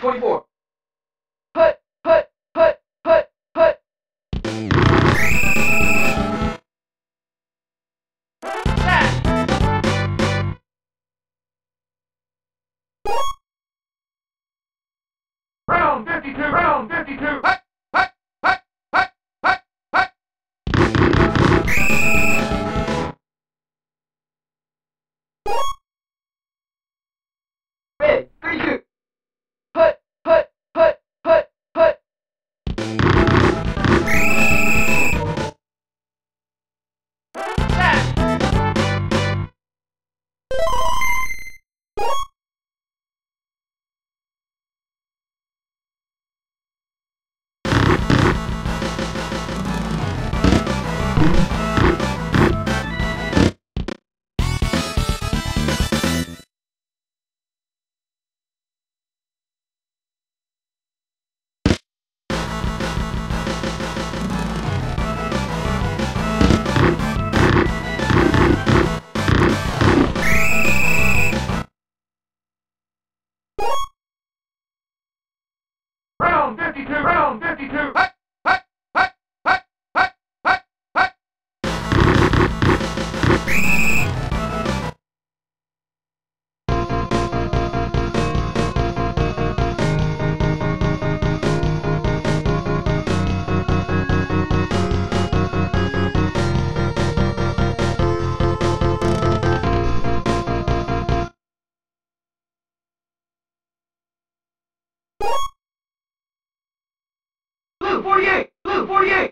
foi, pô. 52, round 52. छोड़िए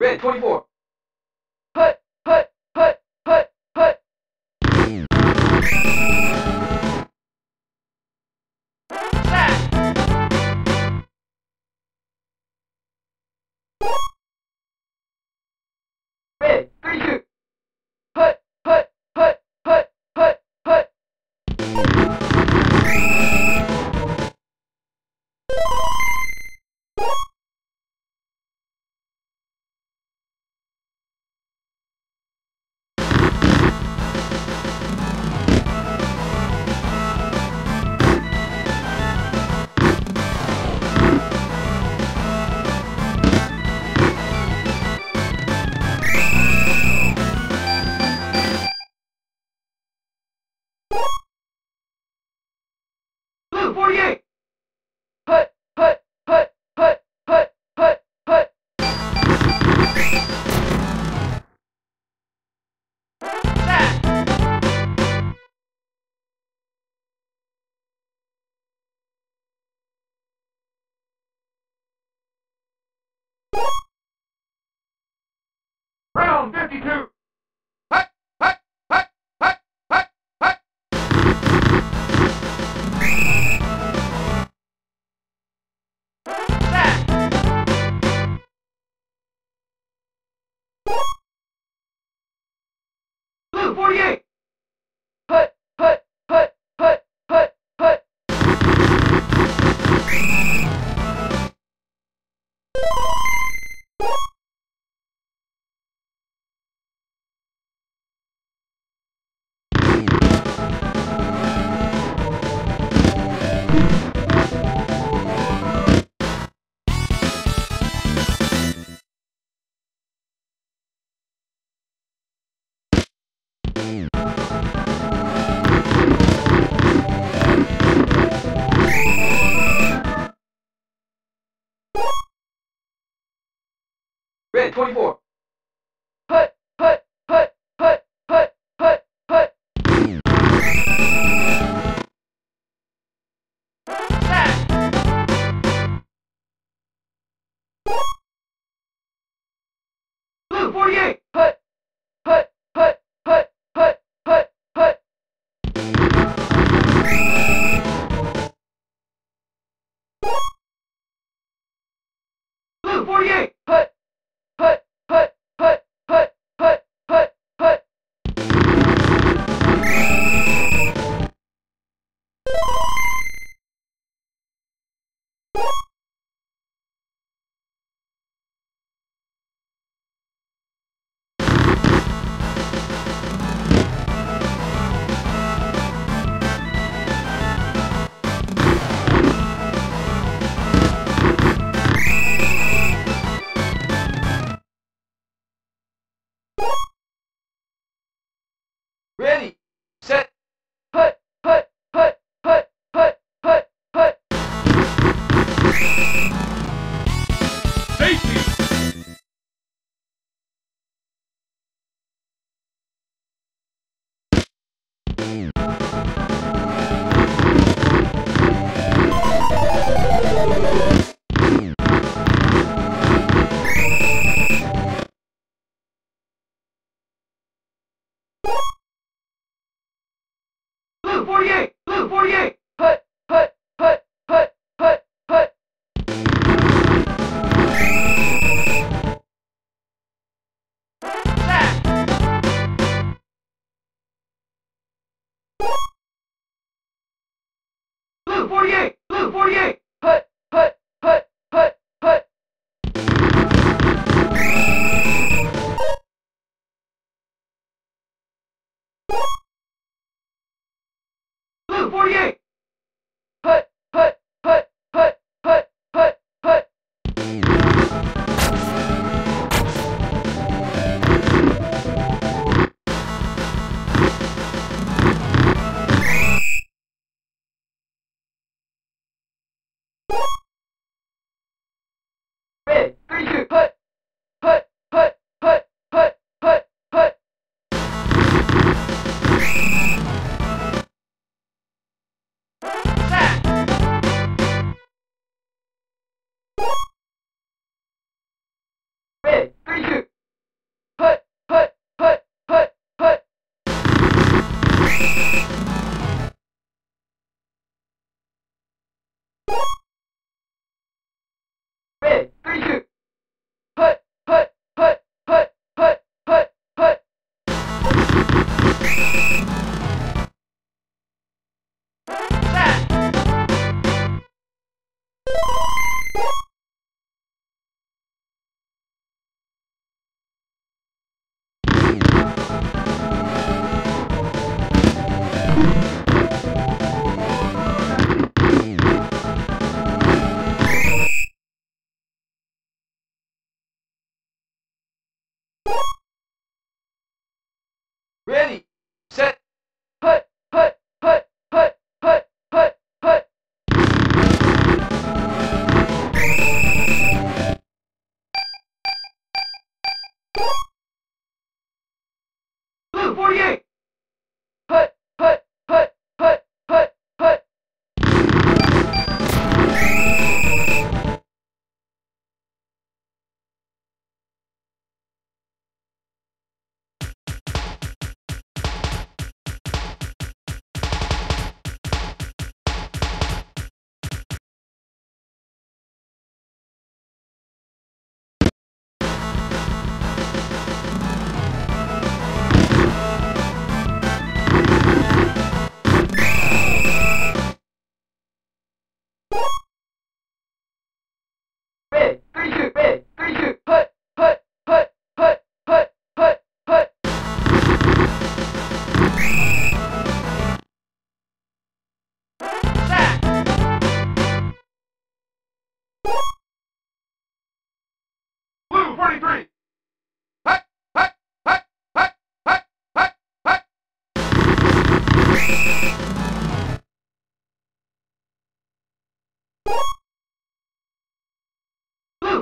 Red 24. Hut, hut, hut, hut, hut. two, Put, put, put, put, put, put, put! That! Round 52! 48! Put, put. Red 24. vous pourriez you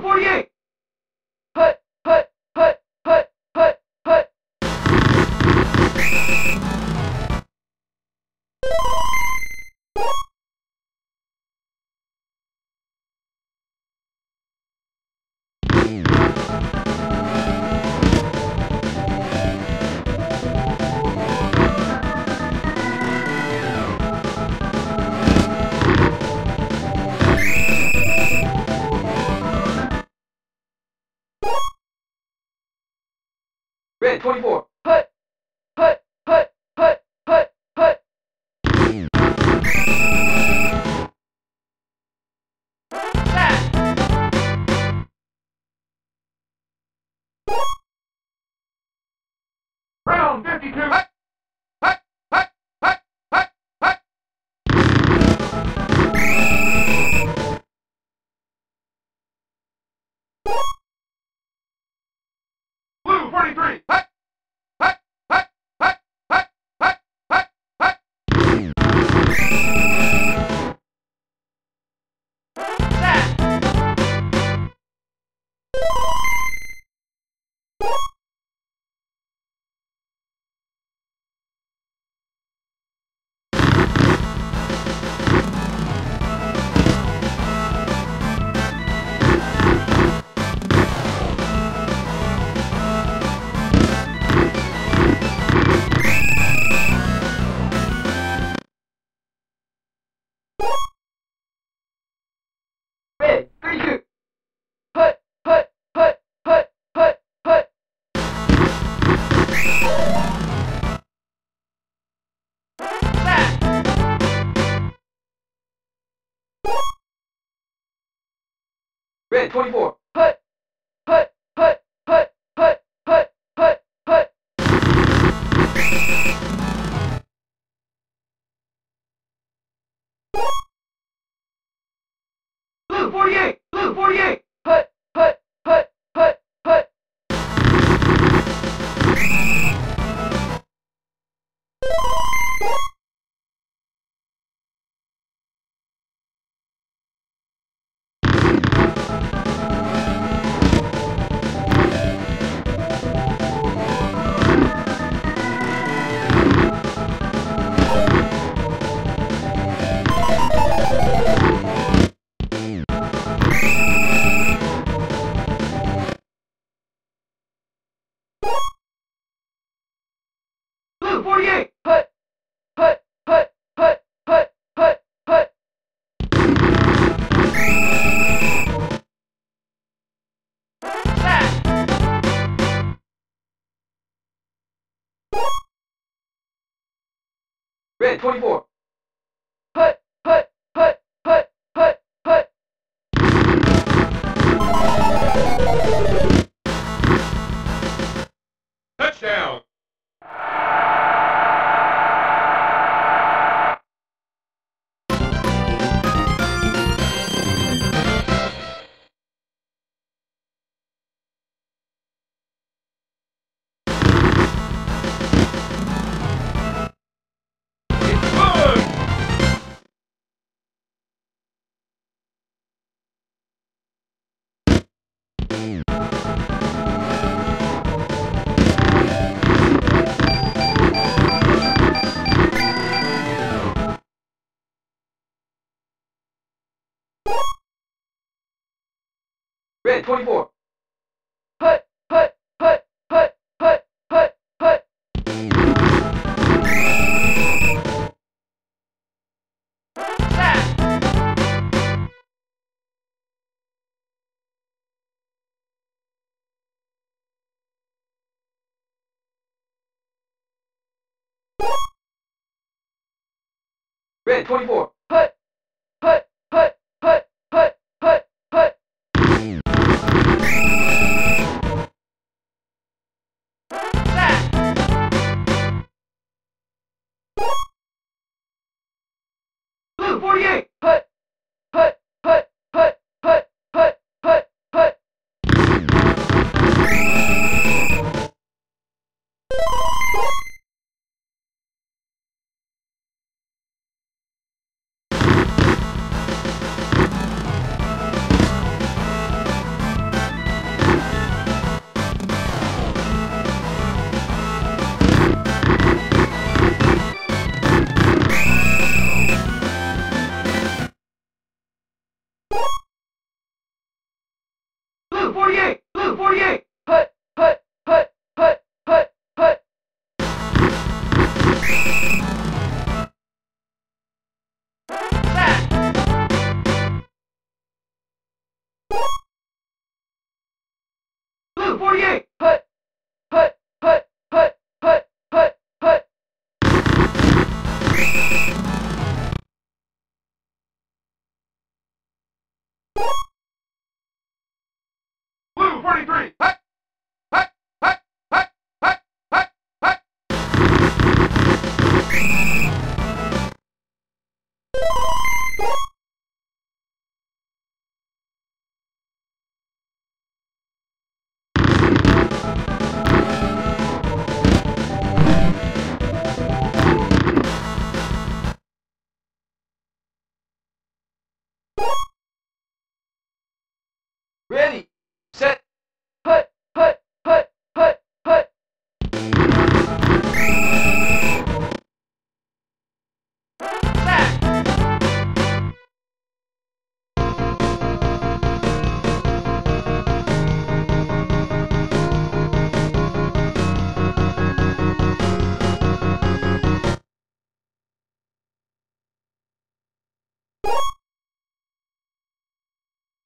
48! put, put 24. Red 24. Put. Put. Put. Put. Put. Put. Put. Put. Blue 48. Blue 48. foi embora. Bet 24. Put, put, put, put, put, put, put. Red 24. ஓடியே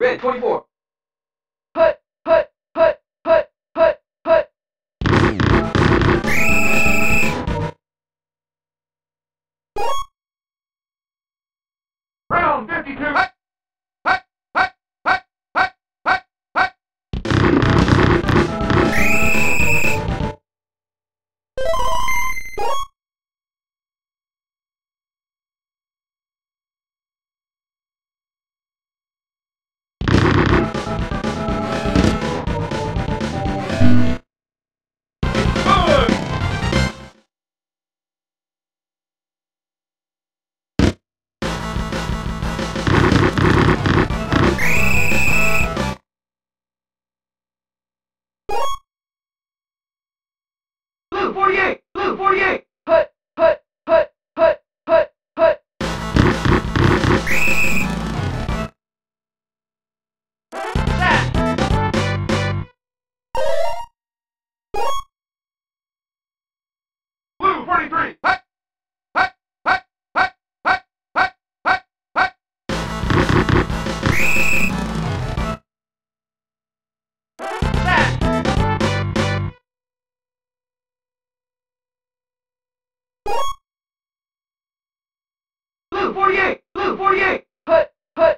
Bet 24. 48! Blue 48! 48! Blue 48! Put, put,